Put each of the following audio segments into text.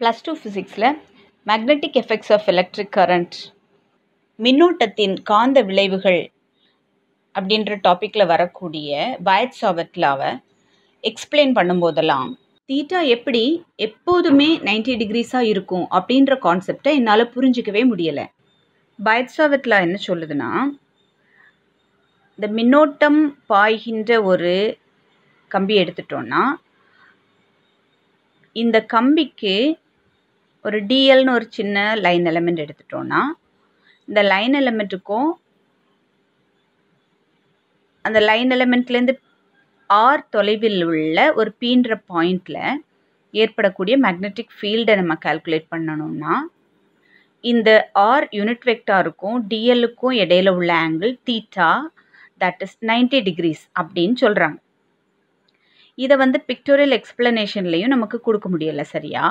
Plus two ஃபிசிக்ஸில் magnetic effects of electric current மின்னோட்டத்தின் காந்த விளைவுகள் அப்படின்ற டாப்பிக்கில் வரக்கூடிய பயட் சாவர்ட்லாவை எக்ஸ்பிளைன் பண்ணும்போதெல்லாம் தீட்டா எப்படி எப்போதுமே 90 டிகிரிஸாக இருக்கும் அப்படின்ற கான்செப்டை என்னால் புரிஞ்சிக்கவே முடியலை. பயட் சாவர்ட்லா என்ன சொல்லுதுன்னா இந்த மின்னோட்டம் பாய்கின்ற ஒரு கம்பி எடுத்துட்டோன்னா இந்த கம்பிக்கு ஒரு டிஎல்னு ஒரு சின்ன லைன் எலமெண்ட் எடுத்துட்டோன்னா இந்த லைன் எலமெண்ட்டுக்கும் அந்த லைன் எலமெண்ட்லேருந்து ஆர் தொலைவில் உள்ள ஒரு பீன்ற பாயிண்டில் ஏற்படக்கூடிய மேக்னெட்டிக் ஃபீல்டை நம்ம கால்குலேட் பண்ணணும்னா இந்த ஆர் யூனிட் வெக்டாருக்கும் டிஎல்லுக்கும் இடையில உள்ள angle theta that is ninety degrees அப்படின்னு சொல்கிறாங்க இதை வந்து பிக்டோரியல் எக்ஸ்பிளனேஷன்லேயும் நமக்கு கொடுக்க முடியலை சரியா?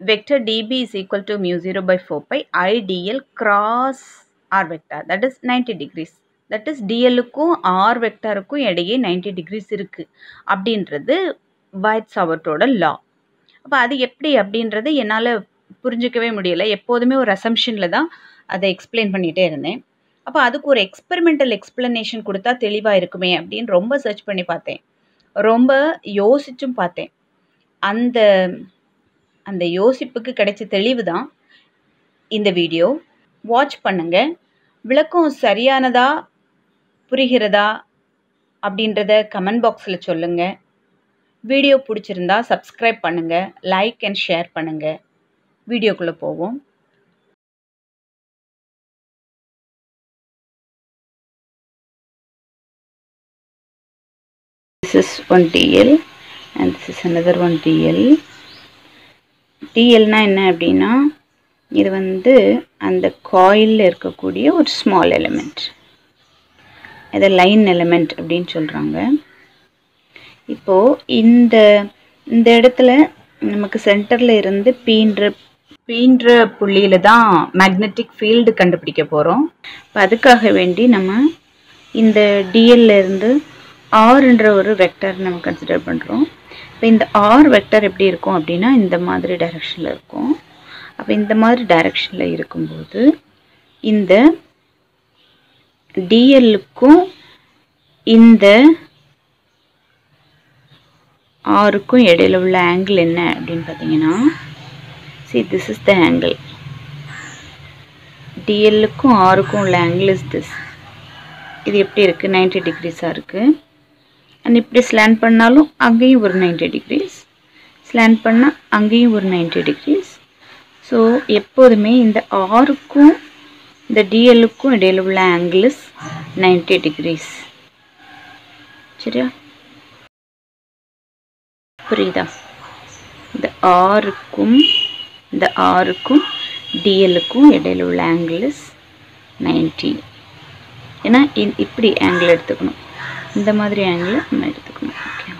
Vector DB is equal to mu zero by four pi IDL cross R vector that is ninety degrees that is டிஎல்லுக்கும் R வெக்டாருக்கும் இடையே நைன்டி டிகிரிஸ் இருக்குது அப்படின்றது பாய்ட் சாவர்ட்டோட லா அப்போ அது எப்படி அப்படின்றது என்னால் புரிஞ்சிக்கவே முடியலை. எப்போதுமே ஒரு அசம்ஷனில் தான் அதை எக்ஸ்பிளைன் பண்ணிகிட்டே இருந்தேன். அப்போ அதுக்கு ஒரு எக்ஸ்பெரிமெண்டல் எக்ஸ்பிளனேஷன் கொடுத்தா தெளிவாக இருக்குமே அப்படின்னு ரொம்ப சர்ச் பண்ணி பார்த்தேன். ரொம்ப யோசிச்சும் பார்த்தேன். அந்த அந்த யோசிப்புக்கு கிடைச்ச தெளிவு தான் இந்த வீடியோ. வாட்ச் பண்ணுங்கள் விளக்கம் சரியானதா புரிகிறதா அப்படின்றத கமெண்ட் பாக்ஸில் சொல்லுங்கள் வீடியோ பிடிச்சிருந்தா சப்ஸ்கிரைப் பண்ணுங்கள் லைக் அண்ட் ஷேர் பண்ணுங்கள் வீடியோக்குள்ளே போவோம். This is one DL and this is another one DL டிஎல்னா என்ன அப்படின்னா இது வந்து அந்த காயிலில் இருக்கக்கூடிய ஒரு ஸ்மால் எலிமெண்ட் இதை லைன் எலிமெண்ட் அப்படின்னு சொல்கிறாங்க இப்போது இந்த இந்த இடத்துல நமக்கு சென்டரில் இருந்து பீன்ற பீன்ற புள்ளியில் தான் மேக்னெட்டிக் ஃபீல்டு கண்டுபிடிக்க போகிறோம் இப்போ அதுக்காக வேண்டி நம்ம இந்த டிஎல்ல இருந்து ஆர்ன்ற ஒரு வெக்டர் நம்ம கன்சிடர் பண்ணுறோம் இப்போ இந்த ஆர் வெக்டர் எப்படி இருக்கும் அப்படின்னா இந்த மாதிரி டைரக்ஷனில் இருக்கும். அப்போ இந்த மாதிரி டைரக்ஷனில் இருக்கும்போது இந்த டிஎல்லுக்கும் இந்த ஆருக்கும் இடையில உள்ள ஆங்கிள் என்ன அப்படின்னு பார்த்தீங்கன்னா see this is the angle டிஎல்லுக்கும் ஆருக்கும் உள்ள ஆங்கிள் இஸ் திஸ் இது எப்படி இருக்குது நைன்டி டிகிரிஸாக இருக்குது அண்ட் இப்படி ஸ்லாண்ட் பண்ணாலும் அங்கேயும் ஒரு நைன்டி டிகிரிஸ் ஸ்லாண்ட் பண்ணால் அங்கேயும் ஒரு நைன்டி டிகிரிஸ் ஸோ எப்போதுமே இந்த ஆருக்கும் இந்த டிஎல்லுக்கும் இடையில உள்ள ஆங்கிள்ஸ் நைன்டி டிகிரிஸ் சரியா? புரியுதா? இந்த ஆருக்கும் இந்த ஆருக்கும் டிஎல்லுக்கும் இடையில உள்ள ஆங்கிள்ஸ் நைன்டி ஏன்னா இப்படி ஆங்கிள் எடுத்துக்கணும். இந்த மாதிரி ஆங்கிள் நம்ம எடுத்துக்கணும். ஓகே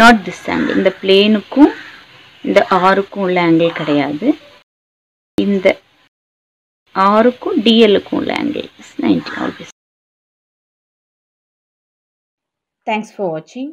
நாட் திஸ் ஆங்கிள் இந்த பிளேனுக்கும் இந்த ஆருக்கும் உள்ள ஆங்கிள் கிடையாது. இந்த ஆருக்கும் டிஎல்லுக்கும் உள்ள angle is ninety always thanks for வாட்சிங்